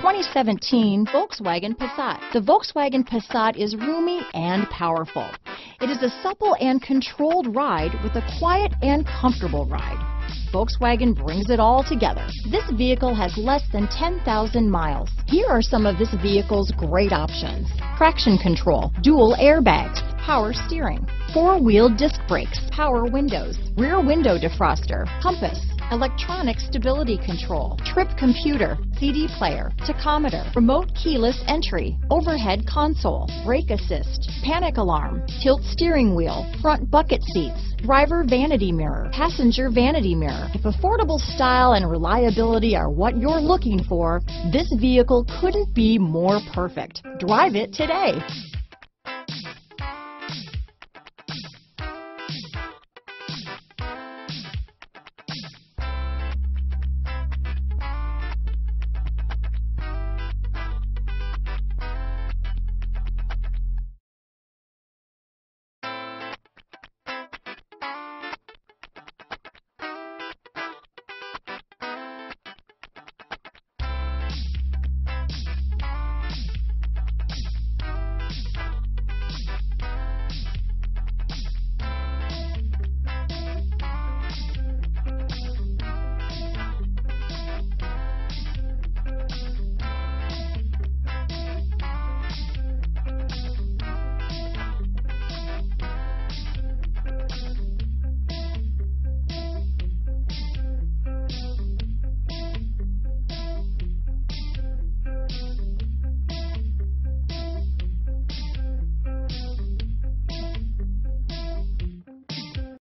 2017 Volkswagen Passat. The Volkswagen Passat is roomy and powerful. It is a supple and controlled ride with a quiet and comfortable ride. Volkswagen brings it all together. This vehicle has less than 10,000 miles. Here are some of this vehicle's great options. Traction control, dual airbags, power steering, four-wheel disc brakes, power windows, rear window defroster, compass, electronic stability control, trip computer, CD player, tachometer, remote keyless entry, overhead console, brake assist, panic alarm, tilt steering wheel, front bucket seats, driver vanity mirror, passenger vanity mirror. If affordable style and reliability are what you're looking for, this vehicle couldn't be more perfect. Drive it today.